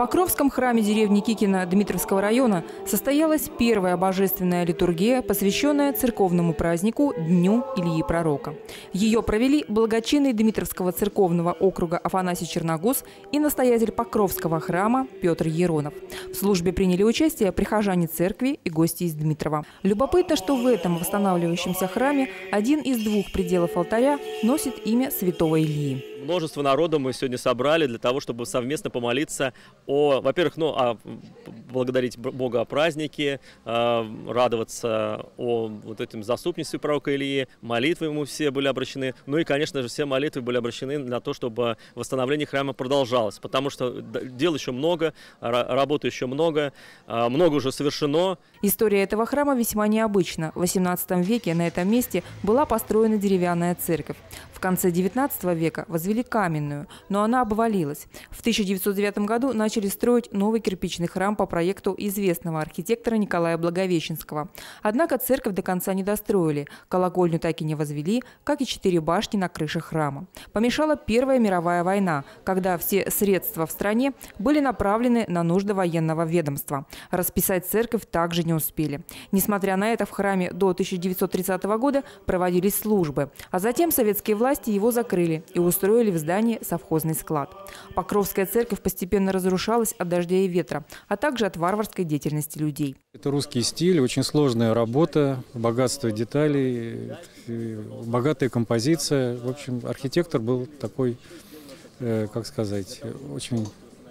Покровском храме деревни Кикина Дмитровского района состоялась первая божественная литургия, посвященная церковному празднику Дню Ильи Пророка. Ее провели благочинный Дмитровского церковного округа Афанасий Черногуз и настоятель Покровского храма Петр Еронов. В службе приняли участие прихожане церкви и гости из Дмитрова. Любопытно, что в этом восстанавливающемся храме один из двух пределов алтаря носит имя святого Ильи множество народа мы сегодня собрали для того, чтобы совместно помолиться о, во-первых, ну, о, благодарить Бога о празднике, э, радоваться о вот этим заступничестве пророка Ильи, молитвы ему все были обращены, ну и, конечно же, все молитвы были обращены на то, чтобы восстановление храма продолжалось, потому что дел еще много, работы еще много, э, много уже совершено. История этого храма весьма необычна. В XVIII веке на этом месте была построена деревянная церковь. В конце XIX века возвели каменную, но она обвалилась. В 1909 году начали строить новый кирпичный храм по проекту известного архитектора Николая Благовещенского. Однако церковь до конца не достроили, колокольню так и не возвели, как и четыре башни на крыше храма. Помешала Первая мировая война, когда все средства в стране были направлены на нужды военного ведомства. Расписать церковь также не успели. Несмотря на это, в храме до 1930 года проводились службы, а затем советские власти власти его закрыли и устроили в здании совхозный склад. Покровская церковь постепенно разрушалась от дождя и ветра, а также от варварской деятельности людей. Это русский стиль, очень сложная работа, богатство деталей, богатая композиция. В общем, архитектор был такой, э, как сказать, очень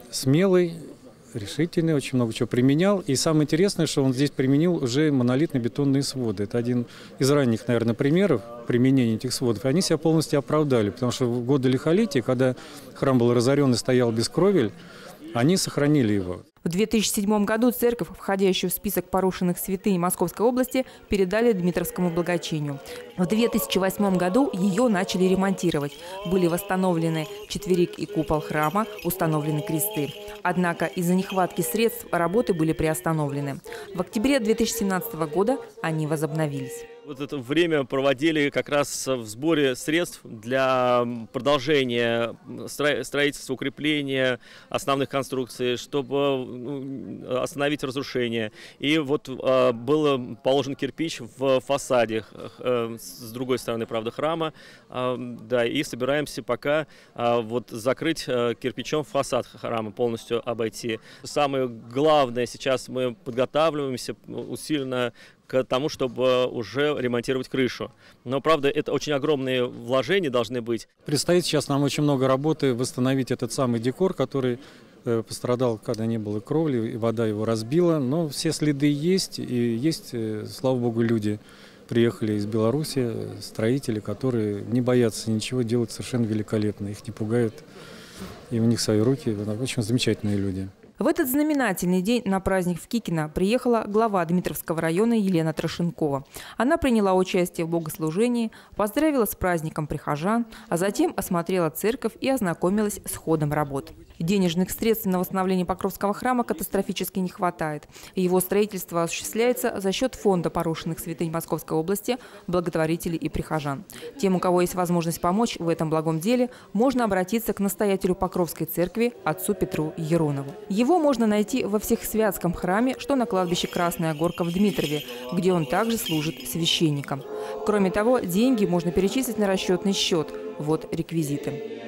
смелый решительный, очень много чего применял. И самое интересное, что он здесь применил уже монолитные бетонные своды. Это один из ранних, наверное, примеров применения этих сводов. И они себя полностью оправдали, потому что в годы лихолетия, когда храм был разорен и стоял без кровель, они сохранили его. В 2007 году церковь, входящую в список порушенных святынь Московской области, передали Дмитровскому благочинию. В 2008 году ее начали ремонтировать. Были восстановлены четверик и купол храма, установлены кресты. Однако из-за нехватки средств работы были приостановлены. В октябре 2017 года они возобновились вот это время проводили как раз в сборе средств для продолжения строительства, укрепления основных конструкций, чтобы ну, остановить разрушение. И вот а, был положен кирпич в фасаде э, с другой стороны, правда, храма. А, да, и собираемся пока а, вот закрыть э, кирпичом фасад храма, полностью обойти. Самое главное сейчас мы подготавливаемся усиленно к тому, чтобы уже ремонтировать крышу. Но, правда, это очень огромные вложения должны быть. Предстоит сейчас нам очень много работы восстановить этот самый декор, который э, пострадал, когда не было кровли, и вода его разбила. Но все следы есть, и есть, э, слава богу, люди приехали из Беларуси, строители, которые не боятся ничего делать совершенно великолепно. Их не пугают, и у них свои руки. Очень замечательные люди. В этот знаменательный день на праздник в Кикино приехала глава Дмитровского района Елена Трошенкова. Она приняла участие в богослужении, поздравила с праздником прихожан, а затем осмотрела церковь и ознакомилась с ходом работ. Денежных средств на восстановление Покровского храма катастрофически не хватает. Его строительство осуществляется за счет фонда порушенных святынь Московской области, благотворителей и прихожан. Тем, у кого есть возможность помочь в этом благом деле, можно обратиться к настоятелю Покровской церкви, отцу Петру Еронову. Его можно найти во Всехсвятском храме, что на кладбище Красная Горка в Дмитрове, где он также служит священником. Кроме того, деньги можно перечислить на расчетный счет. Вот реквизиты.